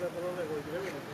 పేపర్లో కొద్దిగా చదవదు